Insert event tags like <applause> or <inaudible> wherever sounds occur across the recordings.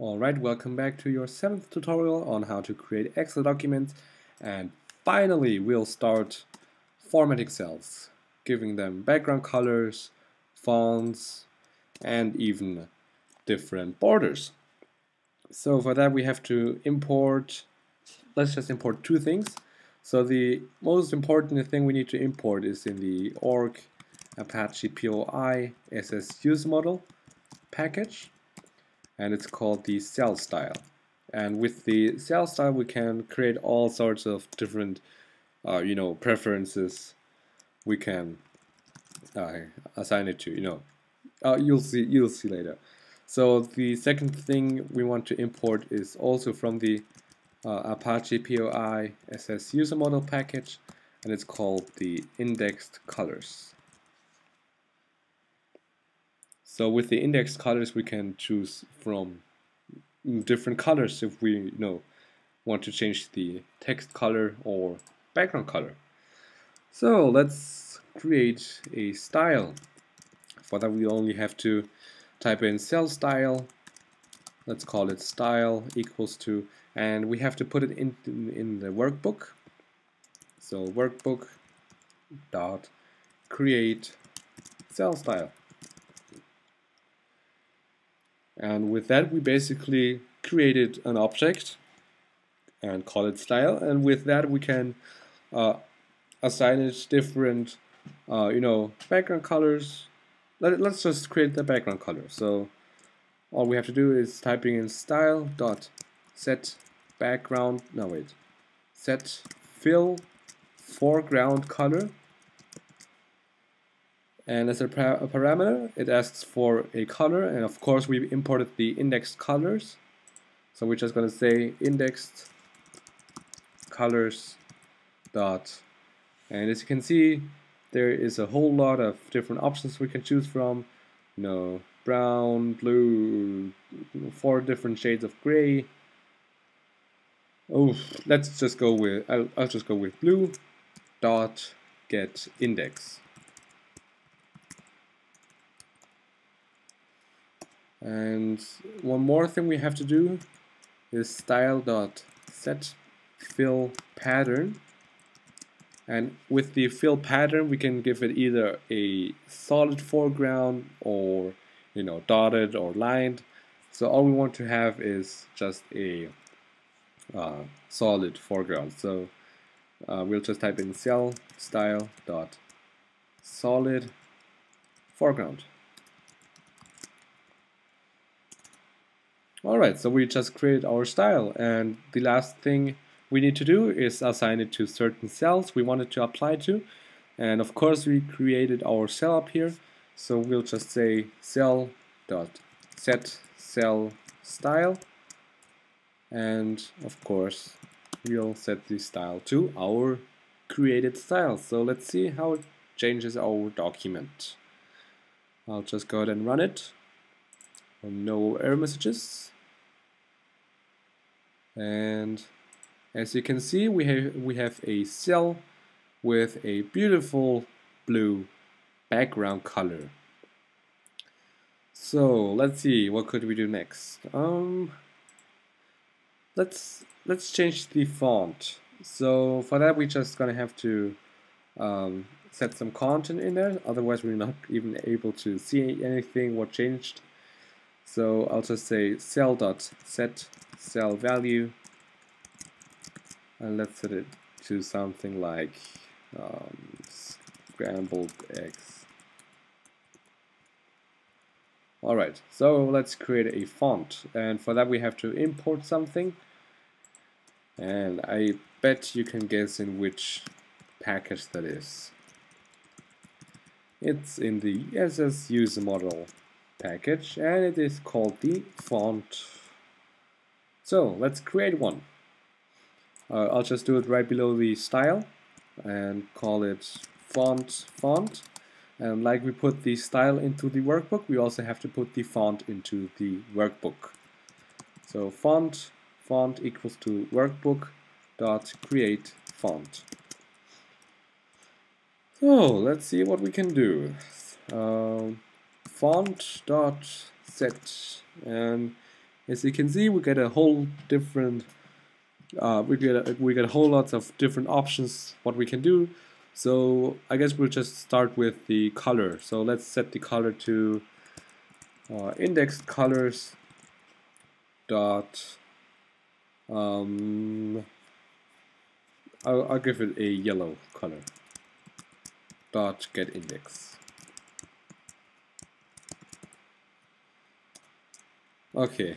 Alright, welcome back to your seventh tutorial on how to create Excel documents and finally we'll start formatting cells, giving them background colors, fonts and even different borders. So for that we have to import, let's just import two things. So the most important thing we need to import is in the org apache POI SS user model package and it's called the cell style. And with the cell style, we can create all sorts of different, uh, you know, preferences. We can uh, assign it to, you know, uh, you'll see, you'll see later. So the second thing we want to import is also from the uh, Apache POI SS user model package, and it's called the indexed colors. So with the index colors, we can choose from different colors if we you know want to change the text color or background color. So let's create a style. For that we only have to type in cell style. Let's call it style equals to, and we have to put it in, in the workbook. So workbook dot create cell style. And with that, we basically created an object and call it style. And with that, we can uh, assign it different, uh, you know, background colors. Let, let's just create the background color. So all we have to do is typing in style dot set background. No wait, set fill foreground color and as a, a, parameter it asks for a color and of course we imported the indexed colors. So we're just going to say indexed colors dot. And as you can see there is a whole lot of different options we can choose from. You know brown blue four different shades of gray. Oh let's just go with I'll, I'll just go with blue dot get index And one more thing we have to do is style dot set fill pattern. And with the fill pattern, we can give it either a solid foreground or you know dotted or lined. So all we want to have is just a uh, solid foreground. So uh, we'll just type in cell style dot solid foreground. Alright, so we just created our style and the last thing we need to do is assign it to certain cells we wanted to apply to. And of course we created our cell up here. So we'll just say cell dot set cell style. And of course we'll set the style to our created style. So let's see how it changes our document. I'll just go ahead and run it no error messages. And as you can see we have we have a cell with a beautiful blue background color. So let's see what could we do next? Um let's let's change the font. So for that we're just gonna have to um, set some content in there. Otherwise we're not even able to see anything what changed so I'll just say cell dot set cell value. And let's set it to something like um, scrambled eggs. Alright so let's create a font. And for that we have to import something. And I bet you can guess in which package that is. It's in the SS user model package and it is called the font so let's create one. Uh, I'll just do it right below the style and call it font font. And like we put the style into the workbook, we also have to put the font into the workbook. So font font equals to workbook dot create font. So let's see what we can do. Um, font dot set and As you can see, we get a whole different, uh, we get a, we get a whole lots of different options what we can do. So I guess we'll just start with the color. So let's set the color to uh, index colors dot um, I'll, I'll give it a yellow color dot get index okay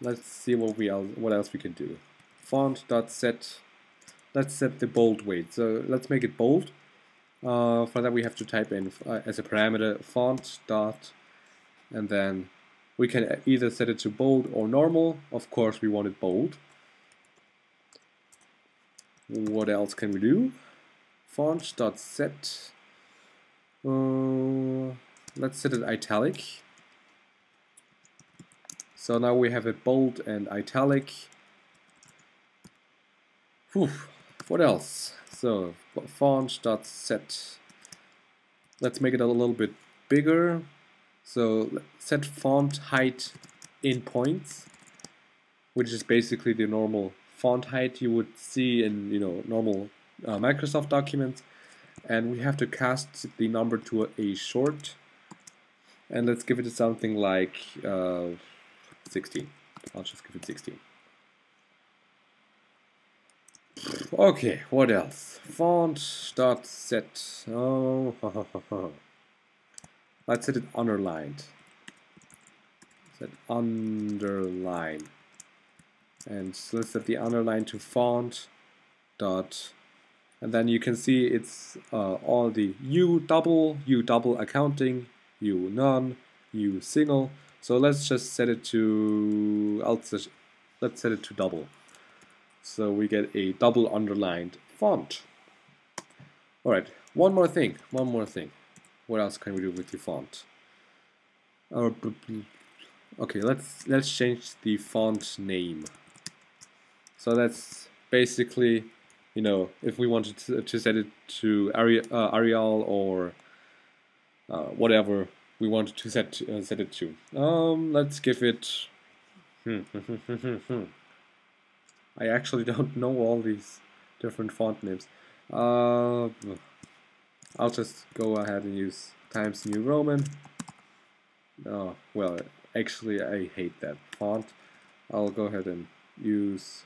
let's see what we else what else we can do. Font dot set let's set the bold weight. So let's make it bold. Uh, for that we have to type in uh, as a parameter font dot and then we can either set it to bold or normal. Of course we want it bold. What else can we do? Font dot set. Uh, let's set it italic so now we have it bold and italic. Whew. what else? So font dot set. Let's make it a little bit bigger. So set font height in points which is basically the normal font height you would see in you know normal uh, Microsoft documents. And we have to cast the number to a, a short. And let's give it something like uh, 16 I'll just give it 16 okay what else? Font dot set. Oh let's set it underlined. Set underline. And let's set the underline to font dot. And then you can see it's uh, all the U double, U double accounting, U none, U single. So let's just set it to, let's, let's set it to double. So we get a double underlined font. Alright, one more thing, one more thing. What else can we do with the font? Okay, let's let's change the font name. So that's basically you know, if we wanted to, to set it to Arial, uh, Arial or uh, whatever we wanted to set uh, set it to. Um, let's give it. <laughs> I actually <laughs> don't know all these different font names. Uh, I'll just go ahead and use Times New Roman. Oh, well, actually I hate that font. I'll go ahead and use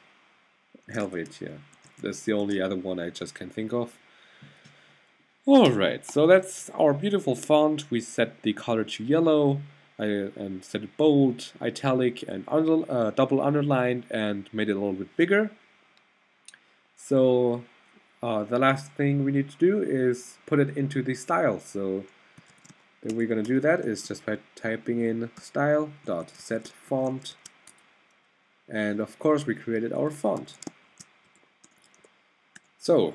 Helvetia. That's the only other one I just can think of. Alright, so that's our beautiful font. We set the color to yellow I, and set it bold, italic, and under, uh, double underlined and made it a little bit bigger. So uh, the last thing we need to do is put it into the style. So the way we're going to do that is just by typing in style dot set font and of course we created our font. So,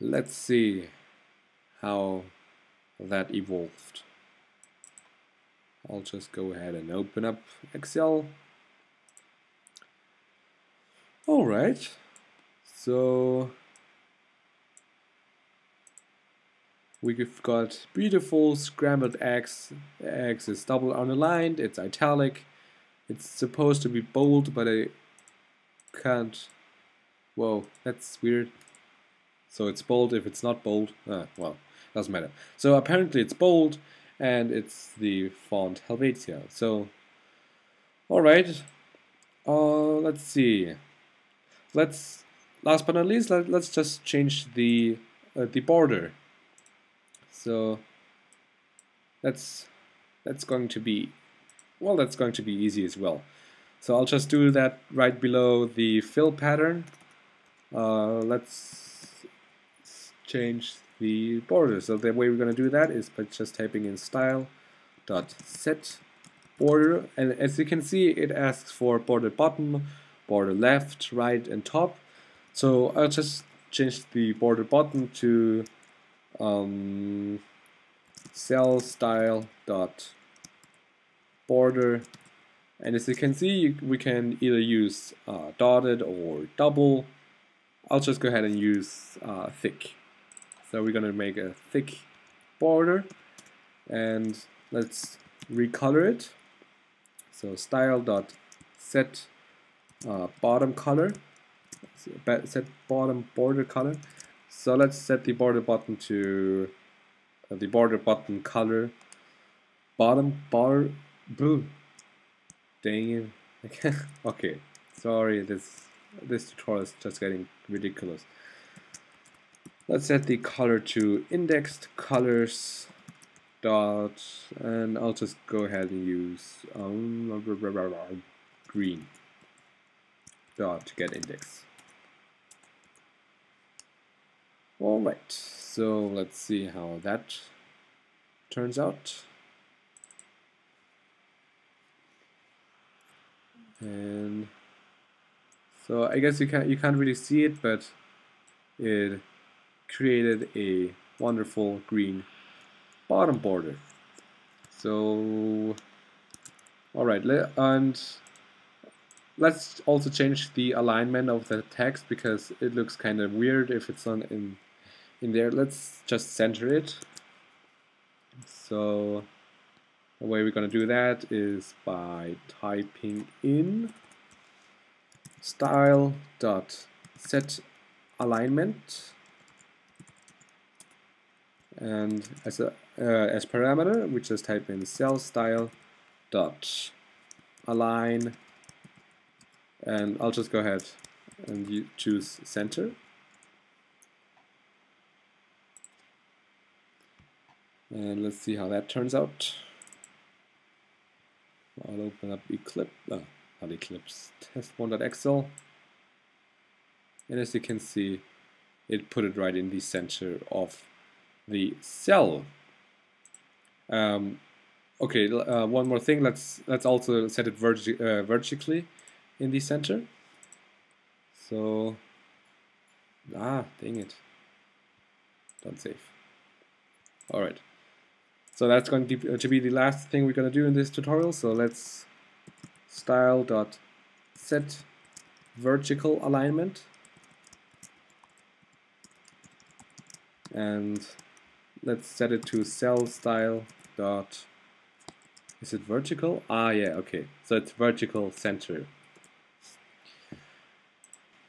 let's see how that evolved. I'll just go ahead and open up Excel. Alright, so we've got beautiful scrambled eggs. Eggs is double underlined, it's italic. It's supposed to be bold, but I can't Whoa, that's weird. So it's bold if it's not bold. Ah, well, doesn't matter. So apparently it's bold and it's the font Helvetia. So, alright. Uh, let's see. Let's, last but not least, let, us just change the, uh, the border. So, that's, that's going to be, well, that's going to be easy as well. So I'll just do that right below the fill pattern uh, let's change the border. So the way we're going to do that is by just typing in style dot set border and as you can see it asks for border bottom, border left, right and top. So I'll just change the border bottom to um, cell style dot border and as you can see we can either use uh, dotted or double I'll just go ahead and use uh, thick. So we're gonna make a thick border and let's recolor it. So style dot set uh, bottom color, set bottom border color. So let's set the border button to uh, the border button color bottom bar blue. Dang it. <laughs> okay, sorry, this this tutorial is just getting ridiculous. Let's set the color to indexed colors dot and I'll just go ahead and use um, green dot to get index. Alright, so let's see how that turns out. And so I guess you can't you can't really see it, but it created a wonderful green bottom border. So, alright, and let's also change the alignment of the text because it looks kind of weird if it's on in in there. Let's just center it. So the way we're going to do that is by typing in style dot set alignment and as a uh, as parameter we just type in cell style dot align and I'll just go ahead and choose center. And let's see how that turns out. I'll open up Eclipse, uh, not Eclipse, test1.excel and as you can see it put it right in the center of the cell. Um, okay, uh, one more thing. Let's let's also set it uh, vertically in the center. So, ah, dang it, don't save. All right. So that's going to be, uh, to be the last thing we're going to do in this tutorial. So let's style dot set vertical alignment and let's set it to cell style dot. Is it vertical? Ah yeah okay. So it's vertical center.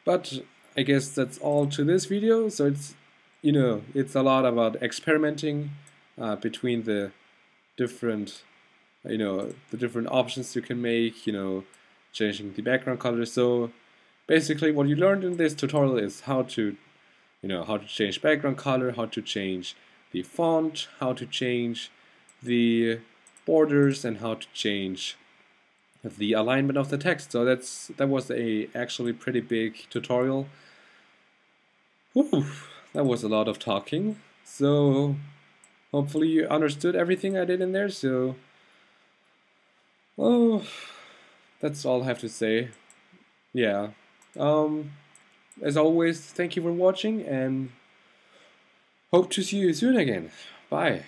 But I guess that's all to this video. So it's you know it's a lot about experimenting uh, between the different you know the different options you can make you know changing the background color. So basically what you learned in this tutorial is how to you know how to change background color how to change the font, how to change the borders and how to change the alignment of the text. So that's that was a actually pretty big tutorial. Whew, that was a lot of talking. So hopefully you understood everything I did in there. So oh, that's all I have to say. Yeah. Um, as always, thank you for watching and Hope to see you soon again. Bye.